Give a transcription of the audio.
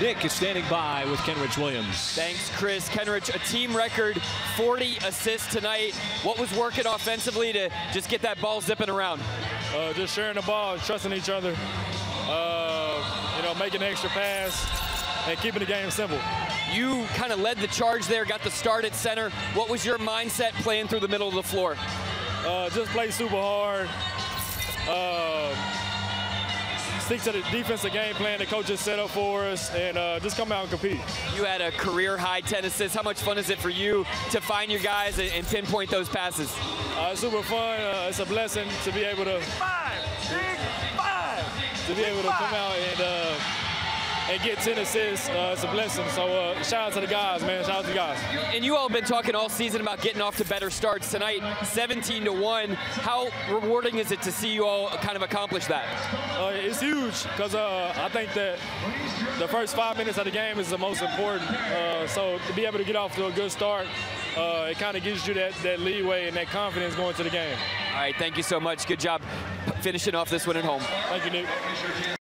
Nick is standing by with Kenrich Williams. Thanks, Chris. Kenrich, a team record 40 assists tonight. What was working offensively to just get that ball zipping around? Uh, just sharing the ball, trusting each other, uh, you know, making an extra pass, and keeping the game simple. You kind of led the charge there, got the start at center. What was your mindset playing through the middle of the floor? Uh, just play super hard. Uh, stick to the defensive game plan the coaches set up for us, and uh, just come out and compete. You had a career high 10 assists. How much fun is it for you to find your guys and, and pinpoint those passes? Uh, it's super fun. Uh, it's a blessing to be able to Five, six, five. to be able to come out and uh, and get 10 assists. Uh, it's a blessing. So uh, shout out to the guys, man. Shout out to the guys. And you all have been talking all season about getting off to better starts tonight, 17 to one. How rewarding is it to see you all kind of accomplish that? Uh, it's huge because uh, I think that the first five minutes of the game is the most important. Uh, so to be able to get off to a good start, uh, it kind of gives you that, that leeway and that confidence going to the game. All right, thank you so much. Good job finishing off this one at home. Thank you, Nick.